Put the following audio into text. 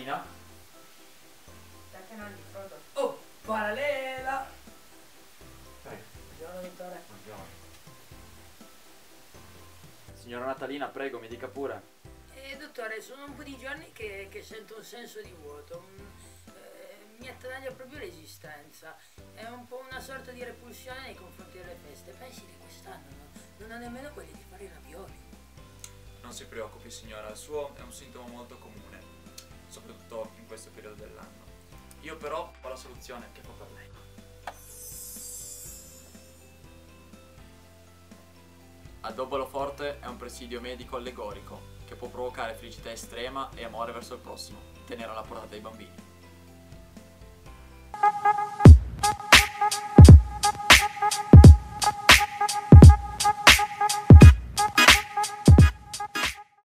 carina. Perché non di Frodo? Oh, parallela! Signora Natalina, prego, mi dica pure. Eh, dottore, sono un po' di giorni che, che sento un senso di vuoto. Mm, eh, mi attanaglia proprio l'esistenza. È un po' una sorta di repulsione nei confronti delle feste. Pensi che quest'anno non ha nemmeno quelli di fare i ravioli. Non si preoccupi signora, il suo è un sintomo molto comune soprattutto in questo periodo dell'anno. Io però ho la soluzione che fa per lei. Addobolo forte è un presidio medico allegorico che può provocare felicità estrema e amore verso il prossimo, tenere alla portata dei bambini.